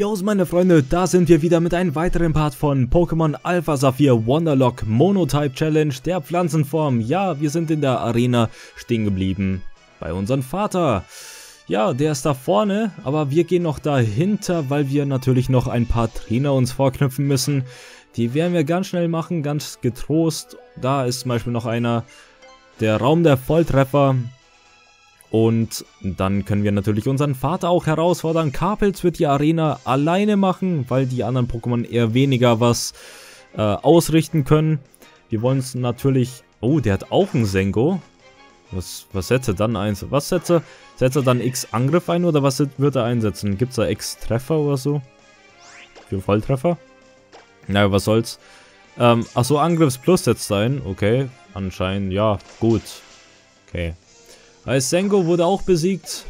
Jos meine Freunde, da sind wir wieder mit einem weiteren Part von Pokémon Alpha Saphir Wonderlock Monotype Challenge der Pflanzenform. Ja, wir sind in der Arena stehen geblieben bei unserem Vater. Ja, der ist da vorne, aber wir gehen noch dahinter, weil wir natürlich noch ein paar Trainer uns vorknüpfen müssen. Die werden wir ganz schnell machen, ganz getrost. Da ist zum Beispiel noch einer, der Raum der Volltreffer. Und dann können wir natürlich unseren Vater auch herausfordern. Carpels wird die Arena alleine machen, weil die anderen Pokémon eher weniger was äh, ausrichten können. Wir wollen es natürlich... Oh, der hat auch einen Sengo. Was, was setzt er dann ein? Was setzt er? Setzt er dann X Angriff ein oder was wird er einsetzen? Gibt es da X Treffer oder so? Für Volltreffer? Naja, was soll's. Ähm, achso, Angriffs Plus setzt er ein. Okay, anscheinend, ja, gut. Okay. Als Sengo wurde auch besiegt.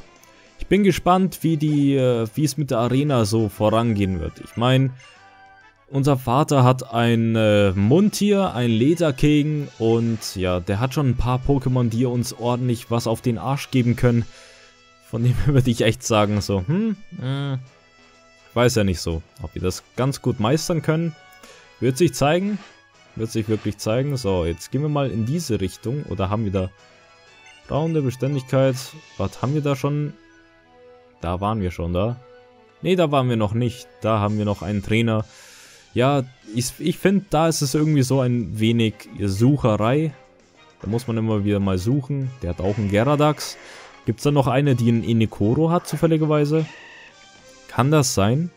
Ich bin gespannt, wie die, äh, wie es mit der Arena so vorangehen wird. Ich meine, unser Vater hat ein äh, Mundtier, ein Lederkegen und ja, der hat schon ein paar Pokémon, die uns ordentlich was auf den Arsch geben können. Von dem würde ich echt sagen, so, hm, äh, weiß ja nicht so, ob wir das ganz gut meistern können. Wird sich zeigen, wird sich wirklich zeigen. So, jetzt gehen wir mal in diese Richtung, oder haben wir da Raum der Beständigkeit, was haben wir da schon? Da waren wir schon da. Ne, da waren wir noch nicht, da haben wir noch einen Trainer. Ja, ich, ich finde, da ist es irgendwie so ein wenig Sucherei. Da muss man immer wieder mal suchen. Der hat auch einen Geradax. Gibt es da noch eine, die einen Inikoro hat, zufälligerweise? Kann das sein?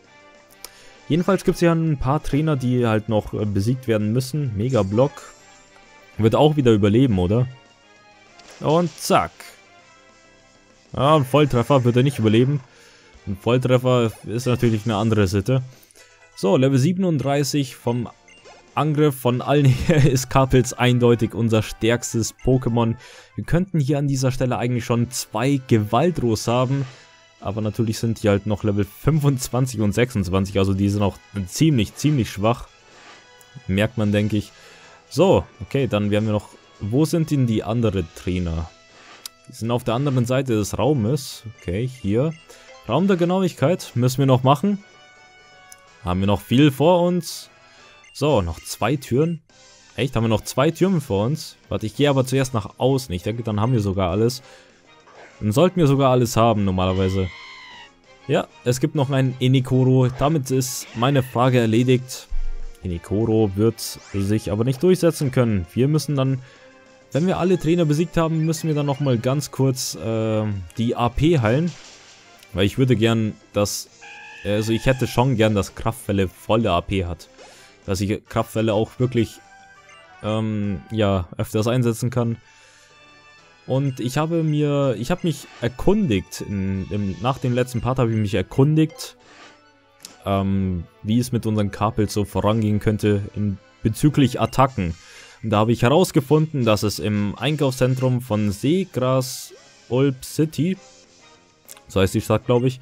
Jedenfalls gibt es ja ein paar Trainer, die halt noch besiegt werden müssen. Mega Block. Wird auch wieder überleben, oder? Und zack. Ja, ein Volltreffer wird er nicht überleben. Ein Volltreffer ist natürlich eine andere Sitte. So, Level 37 vom Angriff von allen her ist Carpels eindeutig unser stärkstes Pokémon. Wir könnten hier an dieser Stelle eigentlich schon zwei Gewaltros haben. Aber natürlich sind die halt noch Level 25 und 26, also die sind auch ziemlich, ziemlich schwach. Merkt man, denke ich. So, okay, dann werden wir noch... Wo sind denn die anderen Trainer? Die sind auf der anderen Seite des Raumes. Okay, hier. Raum der Genauigkeit müssen wir noch machen. Haben wir noch viel vor uns. So, noch zwei Türen. Echt, haben wir noch zwei Türme vor uns? Warte, ich gehe aber zuerst nach außen. Ich denke, dann haben wir sogar alles. Dann sollten wir sogar alles haben, normalerweise. Ja, es gibt noch einen Enikoro. Damit ist meine Frage erledigt. Enikoro wird sich aber nicht durchsetzen können. Wir müssen dann, wenn wir alle Trainer besiegt haben, müssen wir dann nochmal ganz kurz äh, die AP heilen. Weil ich würde gern, dass also ich hätte schon gern, dass Kraftwelle volle AP hat. Dass ich Kraftwelle auch wirklich, ähm, ja, öfters einsetzen kann. Und ich habe mir, ich habe mich erkundigt, in, im, nach dem letzten Part habe ich mich erkundigt, ähm, wie es mit unseren Kapels so vorangehen könnte in, bezüglich Attacken. Da habe ich herausgefunden, dass es im Einkaufszentrum von Seegras Ulp City, so heißt die Stadt glaube ich,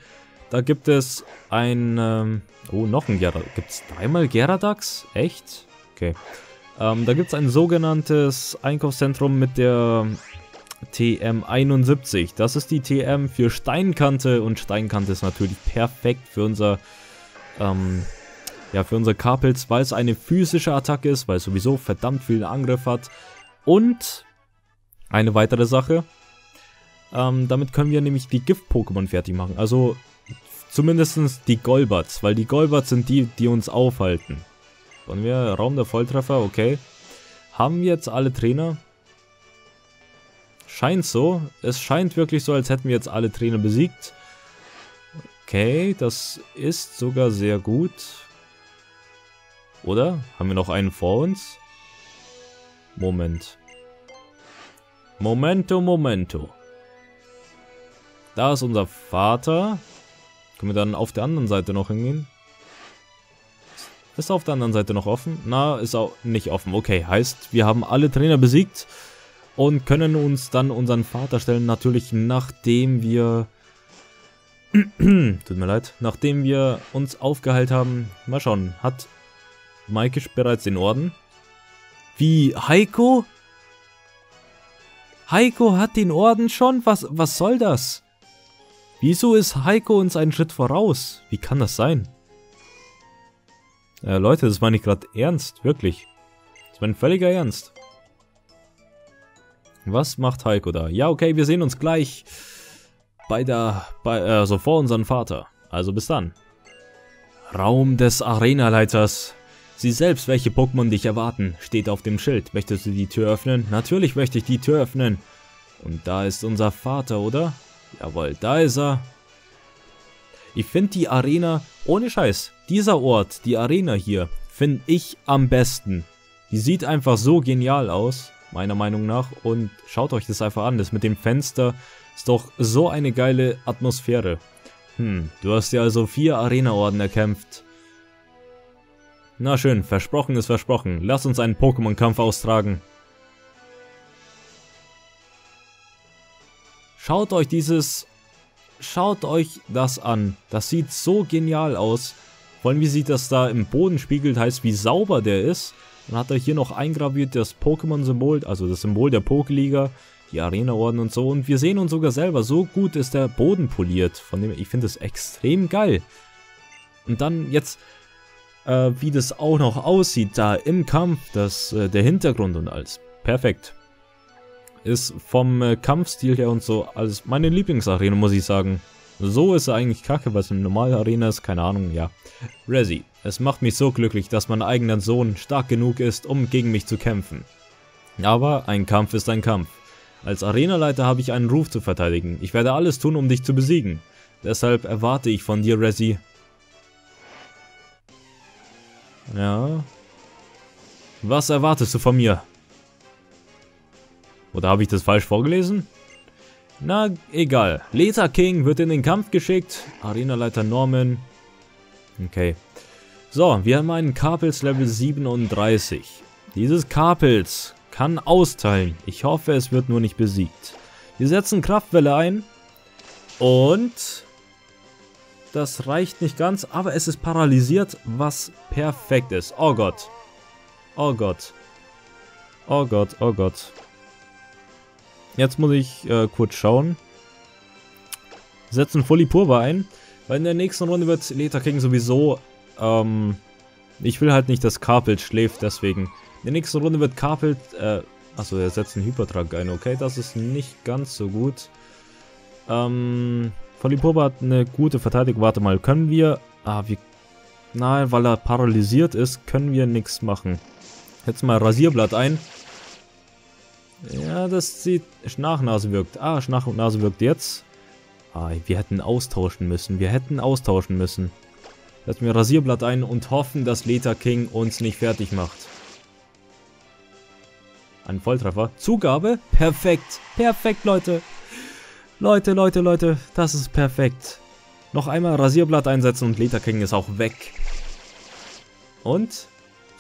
da gibt es ein... Ähm, oh, noch ein Gyarados. Gibt es dreimal Gyarados? Echt? Okay. Ähm, da gibt es ein sogenanntes Einkaufszentrum mit der TM71. Das ist die TM für Steinkante und Steinkante ist natürlich perfekt für unser... Ähm, ja, für unser Carpels, weil es eine physische Attacke ist, weil es sowieso verdammt viel Angriff hat. Und eine weitere Sache, ähm, damit können wir nämlich die Gift-Pokémon fertig machen. Also Zumindest die Golbats, weil die Golbats sind die, die uns aufhalten. Wollen wir Raum der Volltreffer, okay. Haben wir jetzt alle Trainer? Scheint so. Es scheint wirklich so, als hätten wir jetzt alle Trainer besiegt. Okay, das ist sogar sehr gut. Oder? Haben wir noch einen vor uns? Moment. Momento, Momento. Da ist unser Vater. Können wir dann auf der anderen Seite noch hingehen? Ist auf der anderen Seite noch offen? Na, ist auch nicht offen. Okay, heißt, wir haben alle Trainer besiegt und können uns dann unseren Vater stellen. Natürlich, nachdem wir... Tut mir leid. Nachdem wir uns aufgeheilt haben. Mal schauen. Hat Maikisch bereits den Orden? Wie, Heiko? Heiko hat den Orden schon? Was, was soll das? Wieso ist Heiko uns einen Schritt voraus? Wie kann das sein? Äh, Leute, das meine ich gerade ernst, wirklich. Das mein völliger Ernst. Was macht Heiko da? Ja, okay, wir sehen uns gleich bei der, bei, also vor unserem Vater. Also bis dann. Raum des Arenaleiters. Sieh selbst, welche Pokémon dich erwarten, steht auf dem Schild. Möchtest du die Tür öffnen? Natürlich möchte ich die Tür öffnen. Und da ist unser Vater, oder? Jawohl, da ist er. Ich finde die Arena, ohne Scheiß, dieser Ort, die Arena hier, finde ich am besten. Die sieht einfach so genial aus, meiner Meinung nach. Und schaut euch das einfach an, das mit dem Fenster ist doch so eine geile Atmosphäre. Hm, du hast ja also vier Arena-Orden erkämpft. Na schön, versprochen ist versprochen. Lass uns einen Pokémon-Kampf austragen. Schaut euch dieses... Schaut euch das an. Das sieht so genial aus. Vor allem, wie sieht das da im Boden spiegelt, heißt, wie sauber der ist. Dann hat er hier noch eingraviert das Pokémon-Symbol, also das Symbol der Pokeliga, die Arena-Orden und so. Und wir sehen uns sogar selber, so gut ist der Boden poliert. Von dem ich finde es extrem geil. Und dann jetzt, äh, wie das auch noch aussieht, da im Kampf, das, äh, der Hintergrund und alles. Perfekt. Ist vom äh, Kampfstil her und so alles meine Lieblingsarena, muss ich sagen. So ist er eigentlich kacke, was eine normale Arena ist, keine Ahnung, ja. Resi, es macht mich so glücklich, dass mein eigener Sohn stark genug ist, um gegen mich zu kämpfen. Aber ein Kampf ist ein Kampf. Als Arenaleiter habe ich einen Ruf zu verteidigen. Ich werde alles tun, um dich zu besiegen. Deshalb erwarte ich von dir, Resi. Ja. Was erwartest du von mir? Oder habe ich das falsch vorgelesen? Na, egal. Leta King wird in den Kampf geschickt. Arenaleiter Norman. Okay. So, wir haben einen Carpels Level 37. Dieses Carpels kann austeilen. Ich hoffe, es wird nur nicht besiegt. Wir setzen Kraftwelle ein. Und... Das reicht nicht ganz, aber es ist paralysiert, was perfekt ist. Oh Gott. Oh Gott. Oh Gott, oh Gott. Jetzt muss ich äh, kurz schauen. Setzen Fully Purba ein. Weil in der nächsten Runde wird Leta King sowieso... Ähm, ich will halt nicht, dass Carpel schläft, deswegen in der nächsten Runde wird Carpelt, äh, achso, er setzt einen Hypertrank ein. Okay, das ist nicht ganz so gut. Ähm, Folipoba hat eine gute Verteidigung. Warte mal, können wir, ah, wie, nein, weil er paralysiert ist, können wir nichts machen. Jetzt mal Rasierblatt ein. Ja, das sieht, Schnachnase wirkt. Ah, Schnachnase wirkt jetzt. Ah, wir hätten austauschen müssen. Wir hätten austauschen müssen. Setzen wir Rasierblatt ein und hoffen, dass Leta King uns nicht fertig macht. Ein Volltreffer. Zugabe. Perfekt. Perfekt, Leute. Leute, Leute, Leute. Das ist perfekt. Noch einmal Rasierblatt einsetzen und Leta King ist auch weg. Und?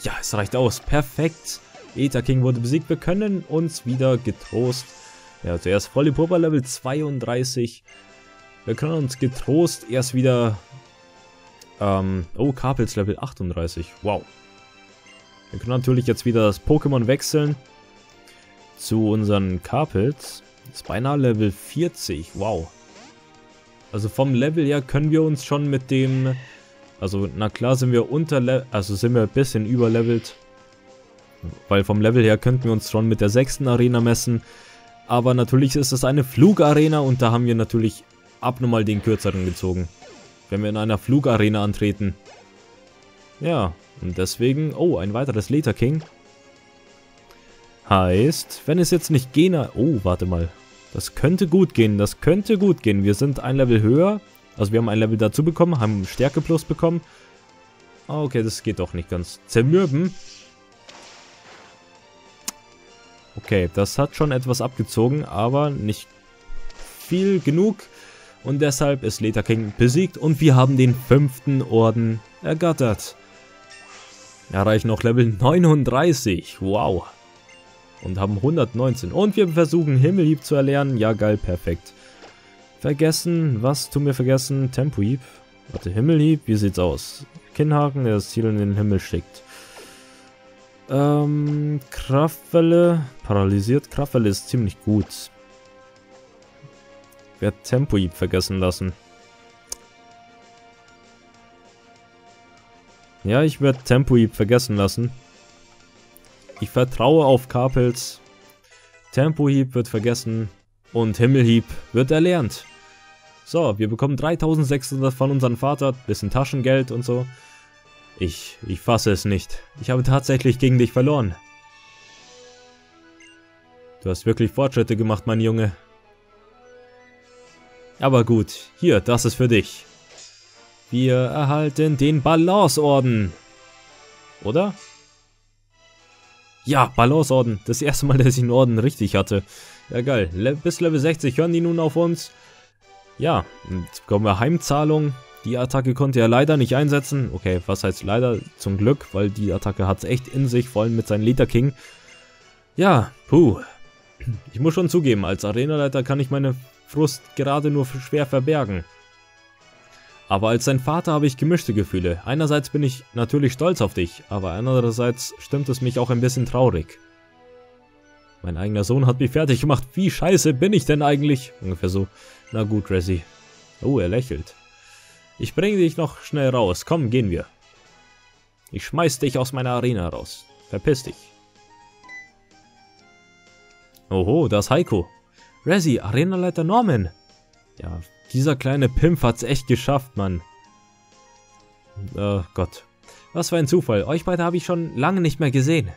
Ja, es reicht aus. Perfekt. Eta King wurde besiegt. Wir können uns wieder getrost... Ja, zuerst Volleyball Level 32. Wir können uns getrost erst wieder... Ähm, oh, Carpels Level 38. Wow. Wir können natürlich jetzt wieder das Pokémon wechseln zu unseren Ist beinahe Level 40. Wow. Also vom Level her können wir uns schon mit dem... Also na klar sind wir unter... Also sind wir ein bisschen überlevelt. Weil vom Level her könnten wir uns schon mit der sechsten Arena messen. Aber natürlich ist es eine Flugarena und da haben wir natürlich abnormal den kürzeren gezogen. Wenn wir in einer Flugarena antreten. Ja, und deswegen... Oh, ein weiteres Leta King. Heißt, wenn es jetzt nicht Gena... Oh, warte mal. Das könnte gut gehen, das könnte gut gehen. Wir sind ein Level höher. Also wir haben ein Level dazu bekommen, haben Stärke Plus bekommen. Ah, okay, das geht doch nicht ganz. Zermürben. Okay, das hat schon etwas abgezogen, aber nicht viel genug. Und deshalb ist Leta King besiegt und wir haben den fünften Orden ergattert. Erreichen noch Level 39. Wow und haben 119. Und wir versuchen Himmelhieb zu erlernen. Ja, geil, perfekt. Vergessen, was tun wir vergessen? Tempohieb. Warte, Himmelhieb, wie sieht's aus? Kinnhaken, der das Ziel in den Himmel schickt. Ähm, Kraftwelle, paralysiert. Kraftwelle ist ziemlich gut. Wer Tempohieb vergessen lassen. Ja, ich werde Tempohieb vergessen lassen. Ich vertraue auf Carpels. Tempohieb wird vergessen. Und Himmelhieb wird erlernt. So, wir bekommen 3600 von unserem Vater, bisschen Taschengeld und so. Ich, ich fasse es nicht. Ich habe tatsächlich gegen dich verloren. Du hast wirklich Fortschritte gemacht, mein Junge. Aber gut, hier, das ist für dich. Wir erhalten den Balanceorden. Oder? Ja, Balanceorden. Das erste Mal, dass ich einen Orden richtig hatte. Ja, geil. Le bis Level 60 hören die nun auf uns. Ja, jetzt bekommen wir Heimzahlung. Die Attacke konnte er leider nicht einsetzen. Okay, was heißt leider? Zum Glück, weil die Attacke hat es echt in sich, vor allem mit seinem Liter King. Ja, puh. Ich muss schon zugeben, als Arenaleiter kann ich meine Frust gerade nur schwer verbergen. Aber als sein Vater habe ich gemischte Gefühle. Einerseits bin ich natürlich stolz auf dich, aber andererseits stimmt es mich auch ein bisschen traurig. Mein eigener Sohn hat mich fertig gemacht. Wie scheiße bin ich denn eigentlich? Ungefähr so. Na gut, Resi. Oh, er lächelt. Ich bringe dich noch schnell raus. Komm, gehen wir. Ich schmeiß dich aus meiner Arena raus. Verpiss dich. Oho, das ist Heiko. Resi, Arenaleiter Norman. Ja, dieser kleine Pimp hat's echt geschafft, Mann. Oh Gott. Was für ein Zufall. Euch beide habe ich schon lange nicht mehr gesehen.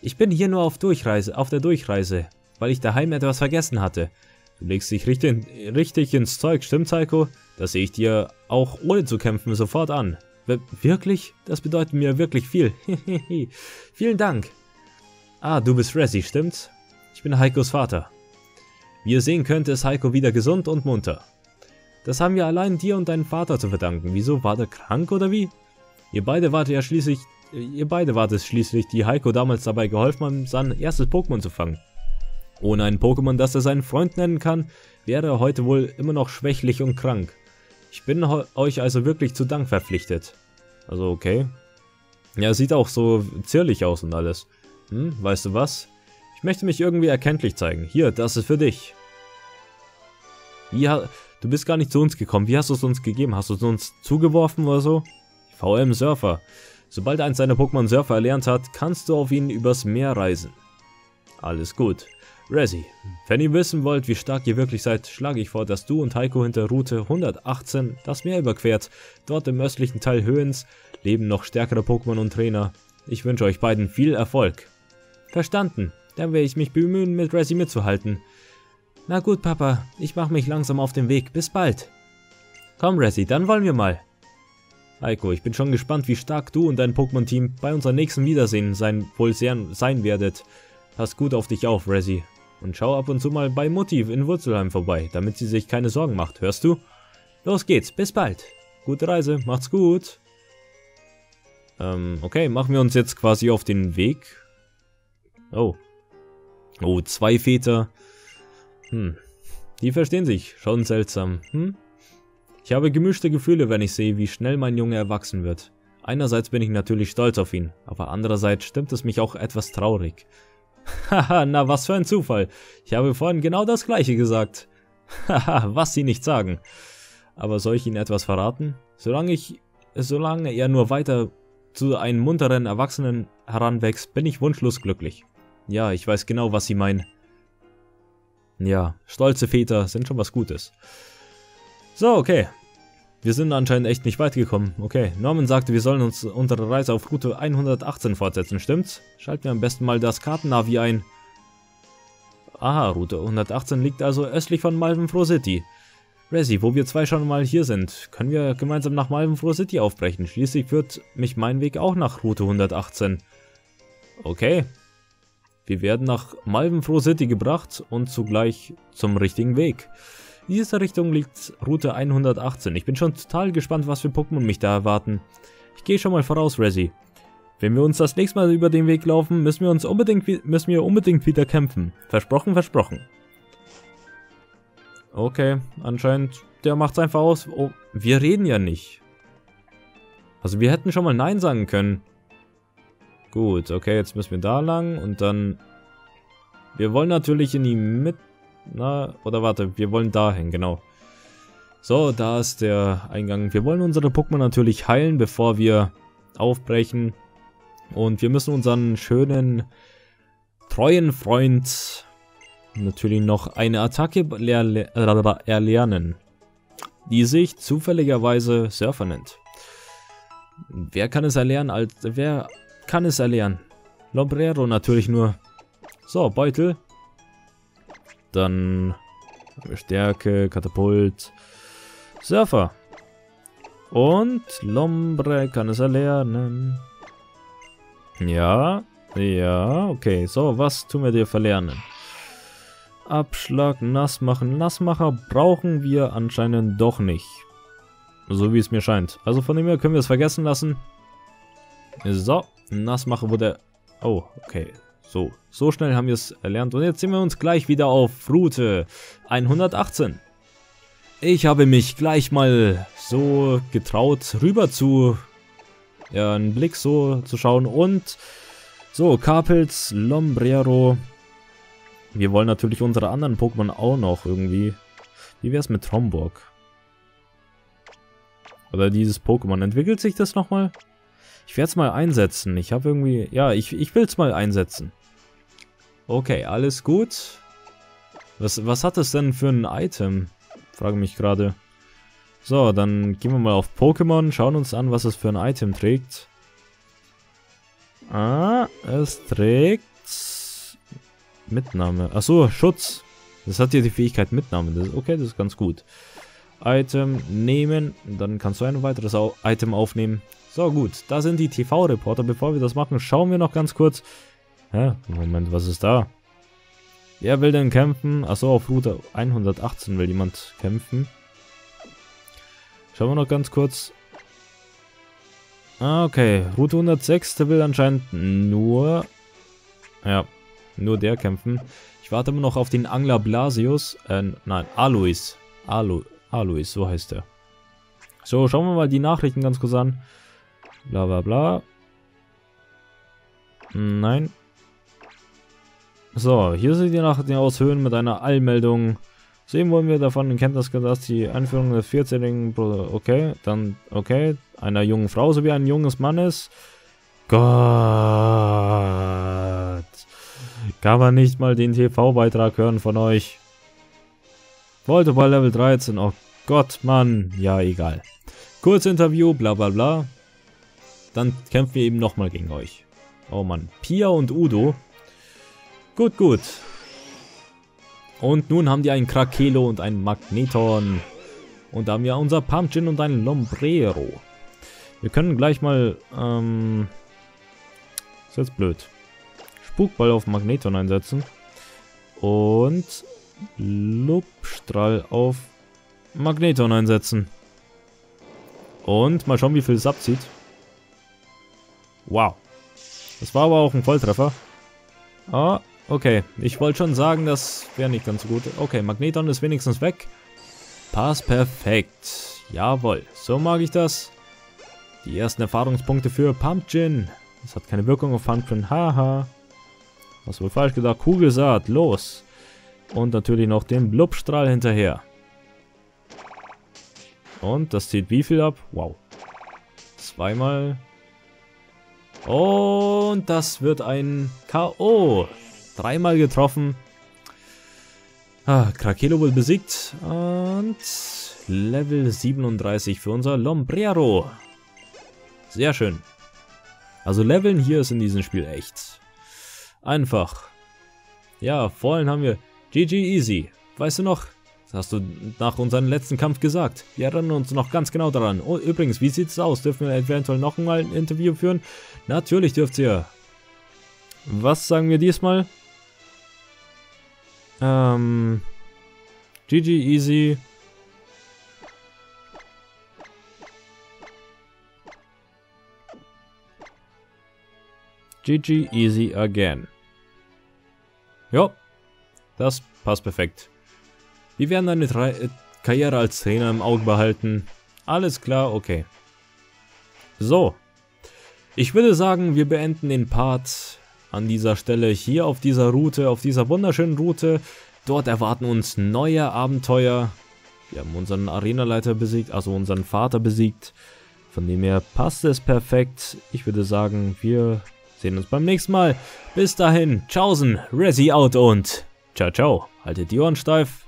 Ich bin hier nur auf Durchreise, auf der Durchreise, weil ich daheim etwas vergessen hatte. Du legst dich richtig, richtig ins Zeug, stimmt, Heiko? Das sehe ich dir auch ohne zu kämpfen sofort an. W wirklich? Das bedeutet mir wirklich viel. Vielen Dank. Ah, du bist Resi, stimmt's? Ich bin Heikos Vater. Wie ihr sehen könnt, ist Heiko wieder gesund und munter. Das haben wir allein dir und deinem Vater zu verdanken. Wieso, war der krank oder wie? Ihr beide wart ja schließlich, ihr beide wart es schließlich, die Heiko damals dabei geholfen haben, sein erstes Pokémon zu fangen. Ohne ein Pokémon, das er seinen Freund nennen kann, wäre er heute wohl immer noch schwächlich und krank. Ich bin euch also wirklich zu Dank verpflichtet. Also okay. Ja, sieht auch so zierlich aus und alles. Hm, weißt du was? Ich möchte mich irgendwie erkenntlich zeigen. Hier, das ist für dich. Wie du bist gar nicht zu uns gekommen. Wie hast du es uns gegeben? Hast du es uns zugeworfen oder so? VM Surfer. Sobald eins deiner Pokémon Surfer erlernt hat, kannst du auf ihn übers Meer reisen. Alles gut. Resi, wenn ihr wissen wollt, wie stark ihr wirklich seid, schlage ich vor, dass du und Heiko hinter Route 118 das Meer überquert. Dort im östlichen Teil Höhens leben noch stärkere Pokémon und Trainer. Ich wünsche euch beiden viel Erfolg. Verstanden. Dann werde ich mich bemühen, mit Resi mitzuhalten. Na gut, Papa, ich mache mich langsam auf den Weg. Bis bald. Komm, Resi, dann wollen wir mal. Heiko, ich bin schon gespannt, wie stark du und dein Pokémon-Team bei unserem nächsten Wiedersehen sein, wohl sehr, sein werdet. Pass gut auf dich auf, Resi. Und schau ab und zu mal bei Mutti in Wurzelheim vorbei, damit sie sich keine Sorgen macht, hörst du? Los geht's, bis bald. Gute Reise, macht's gut. Ähm, okay, machen wir uns jetzt quasi auf den Weg. Oh. Oh, zwei Väter. Hm. Die verstehen sich, schon seltsam, hm? Ich habe gemischte Gefühle, wenn ich sehe, wie schnell mein Junge erwachsen wird. Einerseits bin ich natürlich stolz auf ihn, aber andererseits stimmt es mich auch etwas traurig. Haha, na was für ein Zufall. Ich habe vorhin genau das gleiche gesagt. Haha, was sie nicht sagen. Aber soll ich Ihnen etwas verraten? Solange ich, solange er nur weiter zu einem munteren Erwachsenen heranwächst, bin ich wunschlos glücklich. Ja, ich weiß genau, was Sie meinen. Ja, stolze Väter sind schon was Gutes. So, okay. Wir sind anscheinend echt nicht weit gekommen. Okay, Norman sagte, wir sollen uns unsere Reise auf Route 118 fortsetzen, stimmt's? Schalten wir am besten mal das Kartennavi ein. Aha, Route 118 liegt also östlich von Malvenfroh City. Resi, wo wir zwei schon mal hier sind, können wir gemeinsam nach Malvenfroh City aufbrechen. Schließlich führt mich mein Weg auch nach Route 118. Okay. Wir werden nach Malvenfroh City gebracht und zugleich zum richtigen Weg. In dieser Richtung liegt Route 118. Ich bin schon total gespannt, was für Pokémon mich da erwarten. Ich gehe schon mal voraus, Resi. Wenn wir uns das nächste Mal über den Weg laufen, müssen wir uns unbedingt, müssen wir unbedingt wieder kämpfen. Versprochen, versprochen. Okay, anscheinend, der macht's einfach aus. Oh, wir reden ja nicht. Also wir hätten schon mal Nein sagen können. Gut, okay, jetzt müssen wir da lang und dann... Wir wollen natürlich in die Mitte na, oder warte, wir wollen dahin, genau. So, da ist der Eingang. Wir wollen unsere Pokémon natürlich heilen, bevor wir aufbrechen. Und wir müssen unseren schönen, treuen Freund natürlich noch eine Attacke erlernen, die sich zufälligerweise Surfer nennt. Wer kann es erlernen? Als, wer kann es erlernen? Lombrero natürlich nur. So, Beutel. Dann Stärke, Katapult, Surfer. Und Lombre kann es erlernen. Ja, ja, okay. So, was tun wir dir verlernen? Abschlag, nass machen. Nassmacher brauchen wir anscheinend doch nicht. So wie es mir scheint. Also von dem her können wir es vergessen lassen. So, Nassmacher wurde... Oh, okay. So, so schnell haben wir es erlernt. Und jetzt sehen wir uns gleich wieder auf Route 118. Ich habe mich gleich mal so getraut, rüber zu... Ja, einen Blick so zu schauen. Und... So, Carpels, Lombrero. Wir wollen natürlich unsere anderen Pokémon auch noch irgendwie. Wie wäre es mit Tromburg? Oder dieses Pokémon. Entwickelt sich das nochmal? Ich werde es mal einsetzen. Ich habe irgendwie... Ja, ich, ich will es mal einsetzen. Okay, alles gut. Was, was hat es denn für ein Item? Frage mich gerade. So, dann gehen wir mal auf Pokémon, schauen uns an, was es für ein Item trägt. Ah, es trägt Mitnahme. Achso, Schutz. Das hat hier die Fähigkeit Mitnahme. Das okay, das ist ganz gut. Item nehmen. Dann kannst du ein weiteres Item aufnehmen. So, gut. Da sind die TV-Reporter. Bevor wir das machen, schauen wir noch ganz kurz, Hä? Moment, was ist da? Wer will denn kämpfen? Achso, auf Route 118 will jemand kämpfen. Schauen wir noch ganz kurz. Ah, okay. Route 106, der will anscheinend nur... Ja, nur der kämpfen. Ich warte immer noch auf den Angler Blasius. Äh, nein, Alois. Alo Alois, so heißt er. So, schauen wir mal die Nachrichten ganz kurz an. Bla bla bla. Nein, so, hier sieht die Nachricht aus Höhen mit einer Allmeldung. Sehen wollen wir davon in Kenntnis dass die Einführung des 14-jährigen okay, dann okay, einer jungen Frau sowie ein junges Mannes. Gott. Kann man nicht mal den TV-Beitrag hören von euch? Wollte bei Level 13. Oh Gott, Mann. Ja, egal. Kurz Interview, bla bla bla. Dann kämpfen wir eben nochmal gegen euch. Oh Mann. Pia und Udo. Gut, gut. Und nun haben die einen Krakelo und einen Magneton. Und da haben wir unser Pumpkin und ein Lombrero. Wir können gleich mal, ähm... Ist jetzt blöd. Spukball auf Magneton einsetzen. Und Lupstrahl auf Magneton einsetzen. Und mal schauen, wie viel es abzieht. Wow. Das war aber auch ein Volltreffer. Ah, Okay, ich wollte schon sagen, das wäre nicht ganz so gut. Okay, Magneton ist wenigstens weg. Pass perfekt. Jawohl, so mag ich das. Die ersten Erfahrungspunkte für Pumpkin. Das hat keine Wirkung auf Pumpkin. Haha. Was wohl falsch gedacht. Kugelsaat, los. Und natürlich noch den Blubstrahl hinterher. Und das zieht wie viel ab? Wow. Zweimal. Und das wird ein K.O. Dreimal getroffen. Ah, Krakelo wohl besiegt. Und Level 37 für unser Lombrero. Sehr schön. Also Leveln hier ist in diesem Spiel echt einfach. Ja, vorhin haben wir GG Easy. Weißt du noch? Das hast du nach unserem letzten Kampf gesagt. Wir erinnern uns noch ganz genau daran. Oh, übrigens, wie sieht es aus? Dürfen wir eventuell noch einmal ein Interview führen? Natürlich dürft ihr. Was sagen wir diesmal? Ähm, GG easy. GG easy again. Ja, das passt perfekt. Wir werden deine Tra äh, Karriere als Trainer im Auge behalten. Alles klar, okay. So. Ich würde sagen, wir beenden den Part an dieser Stelle hier auf dieser Route, auf dieser wunderschönen Route. Dort erwarten uns neue Abenteuer. Wir haben unseren Arenaleiter besiegt, also unseren Vater besiegt. Von dem her passt es perfekt. Ich würde sagen, wir sehen uns beim nächsten Mal. Bis dahin, tschaußen, Resi out und ciao ciao. Haltet die Ohren steif.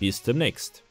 Bis demnächst.